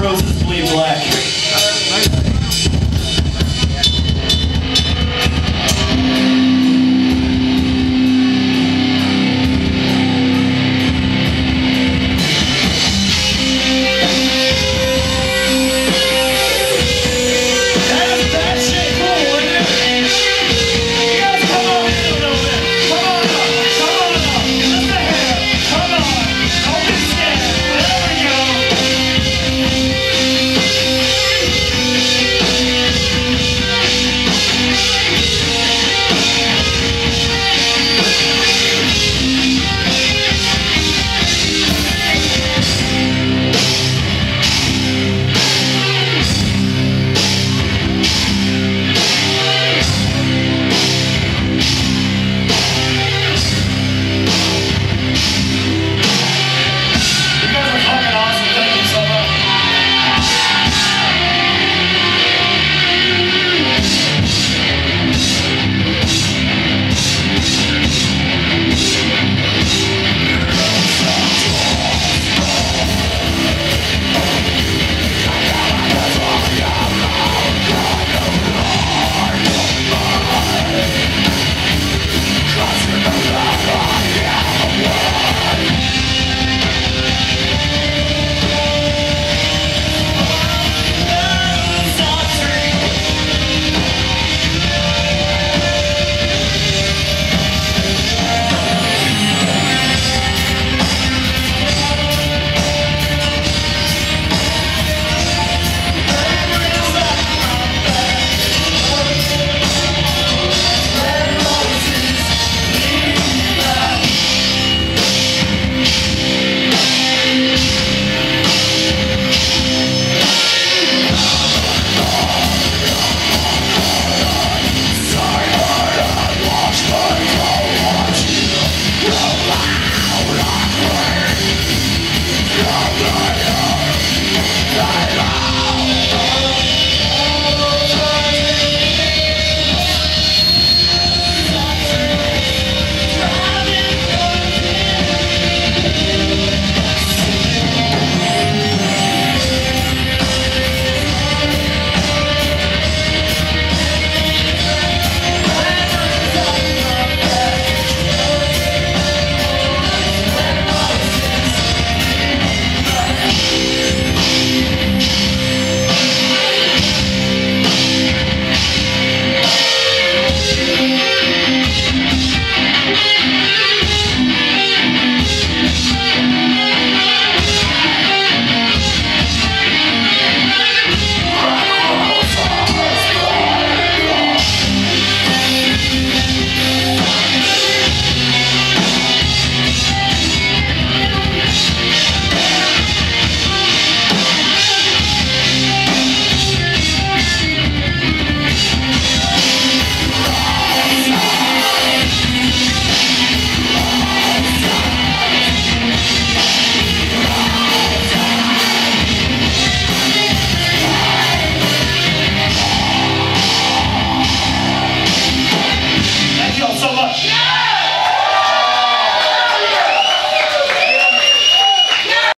roses bleed black.